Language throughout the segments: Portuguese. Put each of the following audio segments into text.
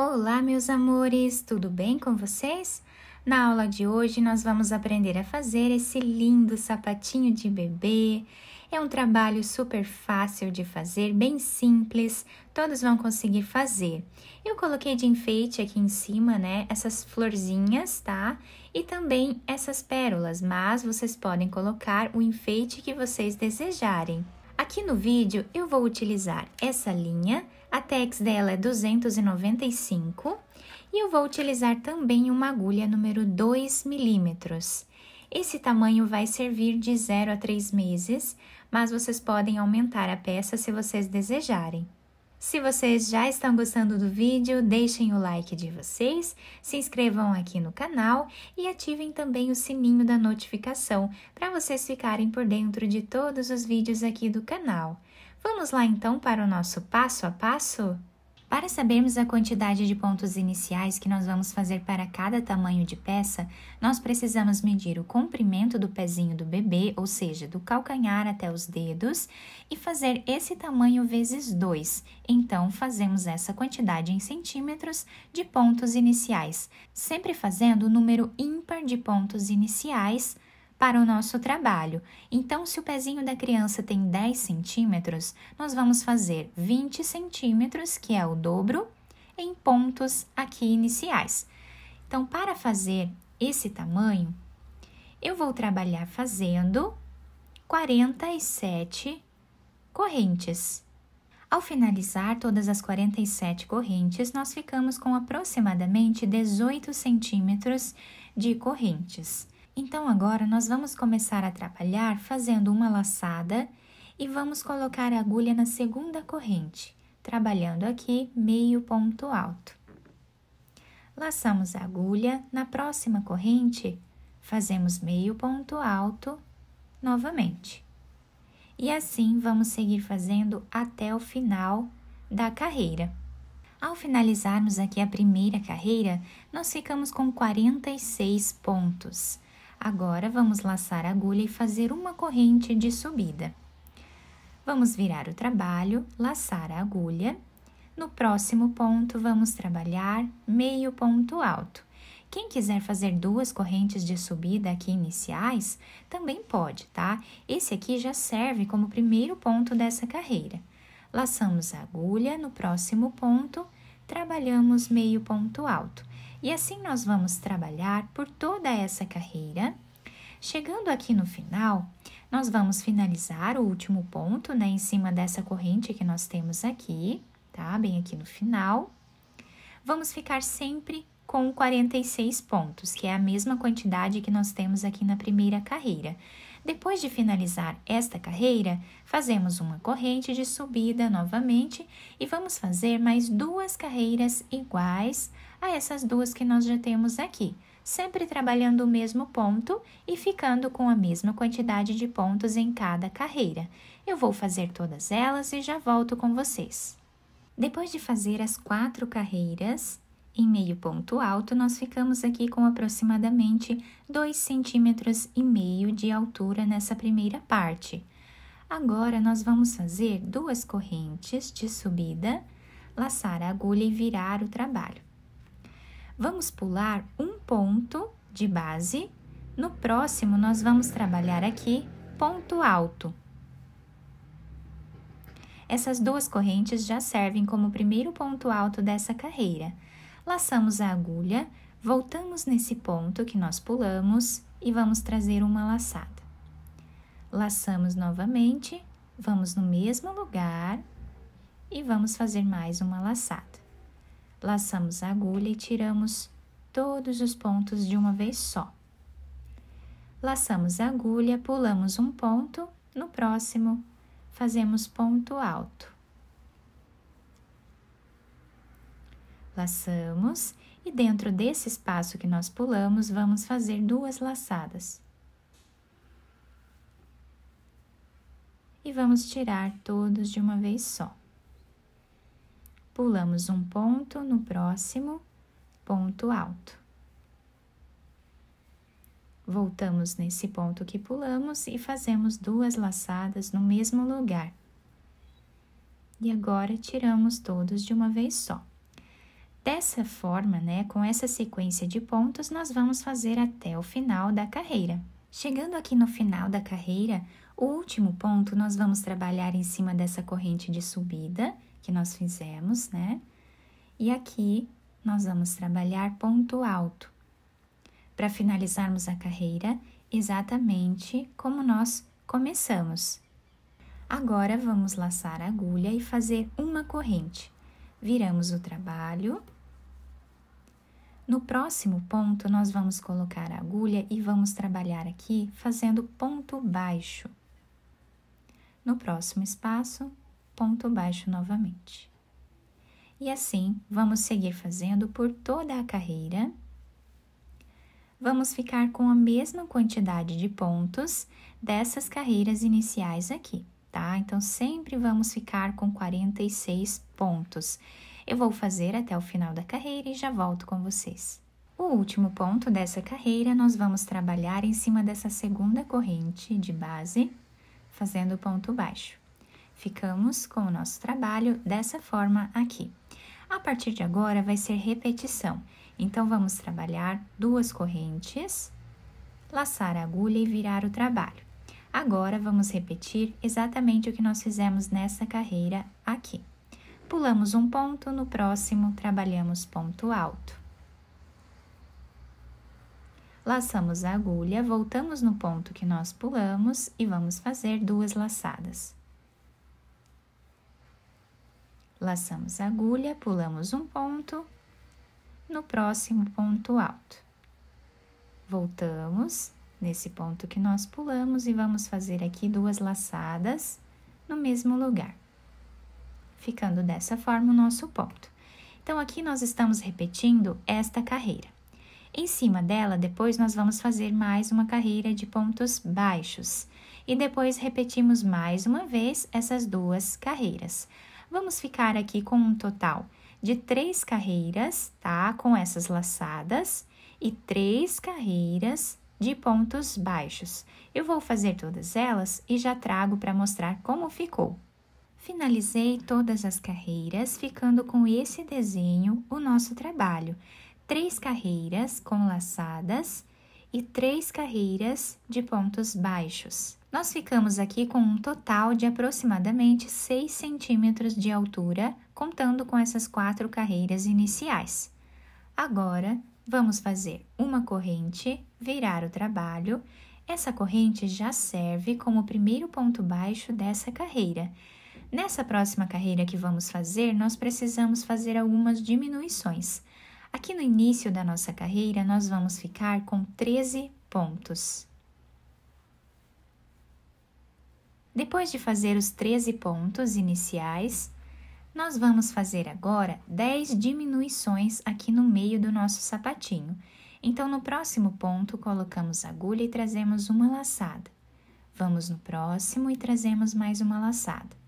Olá, meus amores, tudo bem com vocês? Na aula de hoje, nós vamos aprender a fazer esse lindo sapatinho de bebê. É um trabalho super fácil de fazer, bem simples, todos vão conseguir fazer. Eu coloquei de enfeite aqui em cima, né, essas florzinhas, tá? E também essas pérolas, mas vocês podem colocar o enfeite que vocês desejarem. Aqui no vídeo eu vou utilizar essa linha, a tex dela é 295 e eu vou utilizar também uma agulha número 2 milímetros. Esse tamanho vai servir de 0 a 3 meses, mas vocês podem aumentar a peça se vocês desejarem. Se vocês já estão gostando do vídeo, deixem o like de vocês, se inscrevam aqui no canal e ativem também o sininho da notificação para vocês ficarem por dentro de todos os vídeos aqui do canal. Vamos lá então para o nosso passo a passo? Para sabermos a quantidade de pontos iniciais que nós vamos fazer para cada tamanho de peça, nós precisamos medir o comprimento do pezinho do bebê, ou seja, do calcanhar até os dedos, e fazer esse tamanho vezes 2. Então, fazemos essa quantidade em centímetros de pontos iniciais, sempre fazendo o número ímpar de pontos iniciais para o nosso trabalho. Então, se o pezinho da criança tem 10 centímetros, nós vamos fazer 20 centímetros, que é o dobro, em pontos aqui iniciais. Então, para fazer esse tamanho, eu vou trabalhar fazendo 47 correntes. Ao finalizar todas as 47 correntes, nós ficamos com aproximadamente 18 centímetros de correntes. Então, agora nós vamos começar a trabalhar fazendo uma laçada e vamos colocar a agulha na segunda corrente, trabalhando aqui meio ponto alto. Laçamos a agulha, na próxima corrente, fazemos meio ponto alto novamente. E assim vamos seguir fazendo até o final da carreira. Ao finalizarmos aqui a primeira carreira, nós ficamos com 46 pontos. Agora, vamos laçar a agulha e fazer uma corrente de subida. Vamos virar o trabalho, laçar a agulha. No próximo ponto, vamos trabalhar meio ponto alto. Quem quiser fazer duas correntes de subida aqui iniciais, também pode, tá? Esse aqui já serve como primeiro ponto dessa carreira. Laçamos a agulha no próximo ponto, trabalhamos meio ponto alto. E assim nós vamos trabalhar por toda essa carreira. Chegando aqui no final, nós vamos finalizar o último ponto, né, em cima dessa corrente que nós temos aqui, tá? Bem aqui no final. Vamos ficar sempre com 46 pontos, que é a mesma quantidade que nós temos aqui na primeira carreira. Depois de finalizar esta carreira, fazemos uma corrente de subida novamente e vamos fazer mais duas carreiras iguais a essas duas que nós já temos aqui, sempre trabalhando o mesmo ponto e ficando com a mesma quantidade de pontos em cada carreira. Eu vou fazer todas elas e já volto com vocês. Depois de fazer as quatro carreiras, em meio ponto alto, nós ficamos aqui com aproximadamente 2 centímetros e meio de altura nessa primeira parte. Agora, nós vamos fazer duas correntes de subida, laçar a agulha e virar o trabalho. Vamos pular um ponto de base. No próximo, nós vamos trabalhar aqui ponto alto. Essas duas correntes já servem como primeiro ponto alto dessa carreira. Laçamos a agulha, voltamos nesse ponto que nós pulamos e vamos trazer uma laçada. Laçamos novamente, vamos no mesmo lugar e vamos fazer mais uma laçada. Laçamos a agulha e tiramos todos os pontos de uma vez só. Laçamos a agulha, pulamos um ponto, no próximo fazemos ponto alto. Laçamos e dentro desse espaço que nós pulamos, vamos fazer duas laçadas. E vamos tirar todos de uma vez só pulamos um ponto no próximo ponto alto. Voltamos nesse ponto que pulamos e fazemos duas laçadas no mesmo lugar. E agora tiramos todos de uma vez só. Dessa forma, né, com essa sequência de pontos, nós vamos fazer até o final da carreira. Chegando aqui no final da carreira, o último ponto nós vamos trabalhar em cima dessa corrente de subida que nós fizemos, né? E aqui nós vamos trabalhar ponto alto para finalizarmos a carreira exatamente como nós começamos. Agora vamos laçar a agulha e fazer uma corrente. Viramos o trabalho. No próximo ponto, nós vamos colocar a agulha e vamos trabalhar aqui fazendo ponto baixo. No próximo espaço, ponto baixo novamente. E assim, vamos seguir fazendo por toda a carreira. Vamos ficar com a mesma quantidade de pontos dessas carreiras iniciais aqui, tá? Então, sempre vamos ficar com 46 pontos. Eu vou fazer até o final da carreira e já volto com vocês. O último ponto dessa carreira, nós vamos trabalhar em cima dessa segunda corrente de base fazendo ponto baixo. Ficamos com o nosso trabalho dessa forma aqui. A partir de agora vai ser repetição. Então vamos trabalhar duas correntes, laçar a agulha e virar o trabalho. Agora vamos repetir exatamente o que nós fizemos nessa carreira aqui. Pulamos um ponto, no próximo trabalhamos ponto alto. Laçamos a agulha, voltamos no ponto que nós pulamos e vamos fazer duas laçadas. Laçamos a agulha, pulamos um ponto, no próximo ponto alto. Voltamos nesse ponto que nós pulamos e vamos fazer aqui duas laçadas no mesmo lugar, ficando dessa forma o nosso ponto. Então, aqui nós estamos repetindo esta carreira. Em cima dela, depois nós vamos fazer mais uma carreira de pontos baixos e depois repetimos mais uma vez essas duas carreiras. Vamos ficar aqui com um total de três carreiras, tá? Com essas laçadas e três carreiras de pontos baixos. Eu vou fazer todas elas e já trago para mostrar como ficou. Finalizei todas as carreiras, ficando com esse desenho o nosso trabalho três carreiras com laçadas e três carreiras de pontos baixos. Nós ficamos aqui com um total de aproximadamente 6 centímetros de altura, contando com essas quatro carreiras iniciais. Agora, vamos fazer uma corrente, virar o trabalho. Essa corrente já serve como primeiro ponto baixo dessa carreira. Nessa próxima carreira que vamos fazer, nós precisamos fazer algumas diminuições. Aqui no início da nossa carreira, nós vamos ficar com 13 pontos. Depois de fazer os 13 pontos iniciais, nós vamos fazer agora 10 diminuições aqui no meio do nosso sapatinho. Então, no próximo ponto, colocamos agulha e trazemos uma laçada. Vamos no próximo e trazemos mais uma laçada.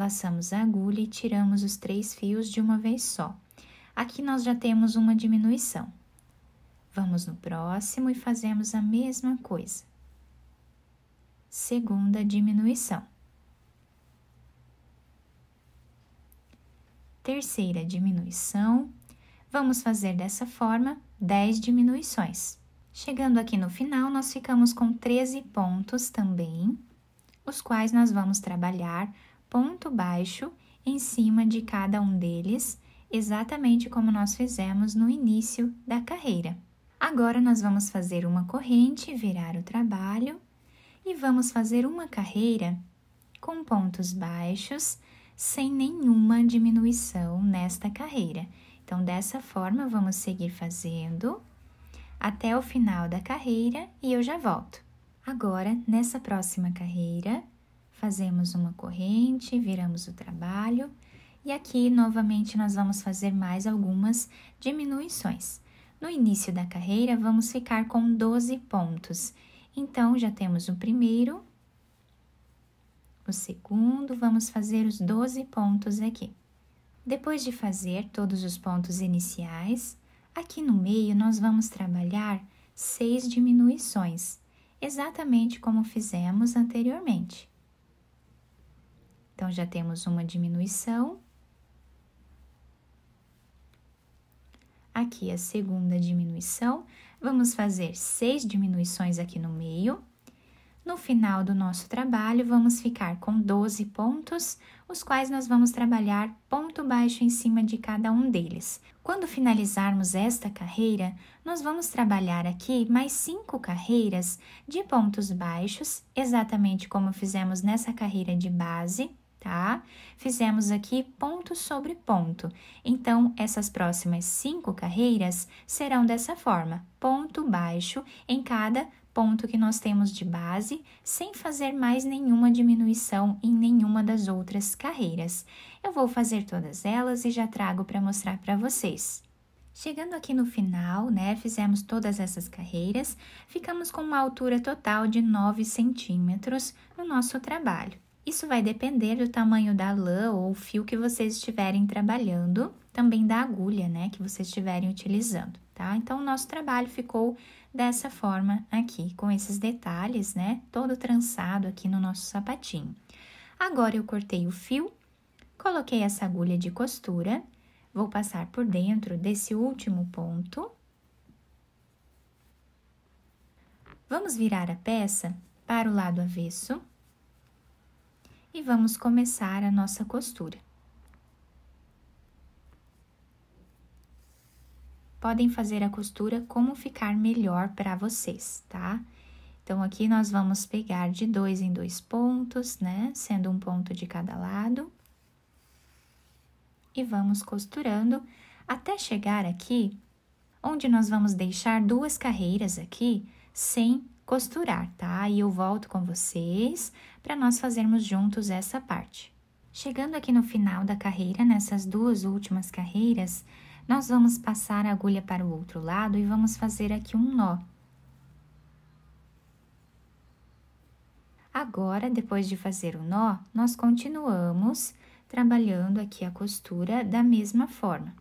Laçamos a agulha e tiramos os três fios de uma vez só. Aqui nós já temos uma diminuição. Vamos no próximo e fazemos a mesma coisa. Segunda diminuição. Terceira diminuição. Vamos fazer dessa forma 10 diminuições. Chegando aqui no final, nós ficamos com 13 pontos também, os quais nós vamos trabalhar ponto baixo em cima de cada um deles exatamente como nós fizemos no início da carreira. Agora nós vamos fazer uma corrente, virar o trabalho e vamos fazer uma carreira com pontos baixos, sem nenhuma diminuição nesta carreira. Então, dessa forma, vamos seguir fazendo até o final da carreira e eu já volto. Agora, nessa próxima carreira, fazemos uma corrente, viramos o trabalho e aqui, novamente, nós vamos fazer mais algumas diminuições. No início da carreira, vamos ficar com 12 pontos. Então, já temos o primeiro, o segundo, vamos fazer os 12 pontos aqui. Depois de fazer todos os pontos iniciais, aqui no meio nós vamos trabalhar seis diminuições, exatamente como fizemos anteriormente. Então, já temos uma diminuição aqui a segunda diminuição, vamos fazer seis diminuições aqui no meio. No final do nosso trabalho, vamos ficar com 12 pontos, os quais nós vamos trabalhar ponto baixo em cima de cada um deles. Quando finalizarmos esta carreira, nós vamos trabalhar aqui mais cinco carreiras de pontos baixos, exatamente como fizemos nessa carreira de base, tá? Fizemos aqui ponto sobre ponto. Então, essas próximas cinco carreiras serão dessa forma: ponto baixo em cada ponto que nós temos de base, sem fazer mais nenhuma diminuição em nenhuma das outras carreiras. Eu vou fazer todas elas e já trago para mostrar para vocês. Chegando aqui no final, né, fizemos todas essas carreiras, ficamos com uma altura total de 9 centímetros no nosso trabalho. Isso vai depender do tamanho da lã ou fio que vocês estiverem trabalhando, também da agulha, né, que vocês estiverem utilizando, tá? Então, o nosso trabalho ficou dessa forma aqui, com esses detalhes, né, todo trançado aqui no nosso sapatinho. Agora, eu cortei o fio, coloquei essa agulha de costura, vou passar por dentro desse último ponto. Vamos virar a peça para o lado avesso e vamos começar a nossa costura. Podem fazer a costura como ficar melhor para vocês, tá? Então, aqui nós vamos pegar de dois em dois pontos, né? Sendo um ponto de cada lado. E vamos costurando até chegar aqui, onde nós vamos deixar duas carreiras aqui sem costurar, tá? E eu volto com vocês para nós fazermos juntos essa parte. Chegando aqui no final da carreira, nessas duas últimas carreiras, nós vamos passar a agulha para o outro lado e vamos fazer aqui um nó. Agora, depois de fazer o nó, nós continuamos trabalhando aqui a costura da mesma forma.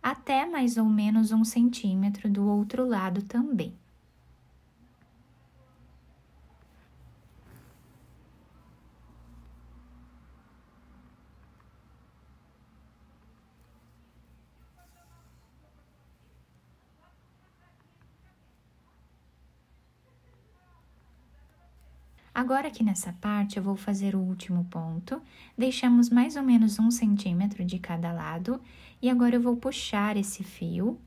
Até mais ou menos um centímetro do outro lado também. Agora, aqui nessa parte, eu vou fazer o último ponto, deixamos mais ou menos um centímetro de cada lado, e agora eu vou puxar esse fio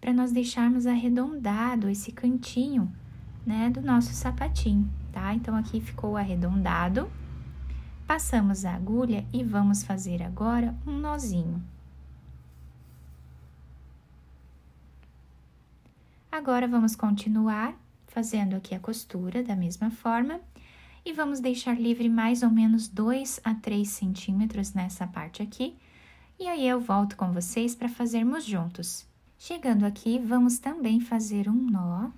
para nós deixarmos arredondado esse cantinho, né, do nosso sapatinho, tá? Então, aqui ficou arredondado. Passamos a agulha e vamos fazer agora um nozinho. Agora, vamos continuar fazendo aqui a costura da mesma forma e vamos deixar livre mais ou menos 2 a 3 centímetros nessa parte aqui, e aí eu volto com vocês para fazermos juntos. Chegando aqui, vamos também fazer um nó.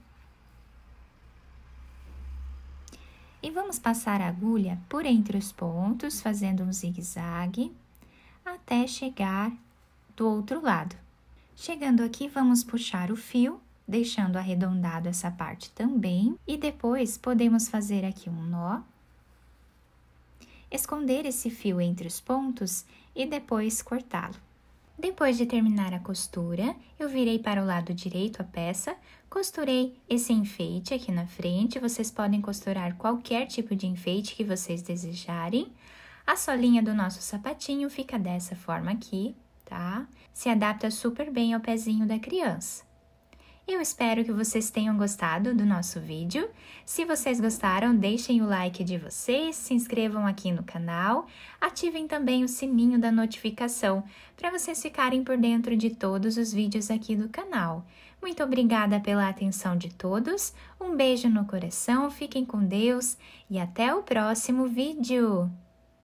E vamos passar a agulha por entre os pontos, fazendo um zigue-zague, até chegar do outro lado. Chegando aqui, vamos puxar o fio deixando arredondado essa parte também. E depois, podemos fazer aqui um nó, esconder esse fio entre os pontos e depois cortá-lo. Depois de terminar a costura, eu virei para o lado direito a peça, costurei esse enfeite aqui na frente, vocês podem costurar qualquer tipo de enfeite que vocês desejarem. A solinha do nosso sapatinho fica dessa forma aqui, tá? Se adapta super bem ao pezinho da criança. Eu espero que vocês tenham gostado do nosso vídeo. Se vocês gostaram, deixem o like de vocês, se inscrevam aqui no canal, ativem também o sininho da notificação para vocês ficarem por dentro de todos os vídeos aqui do canal. Muito obrigada pela atenção de todos, um beijo no coração, fiquem com Deus e até o próximo vídeo!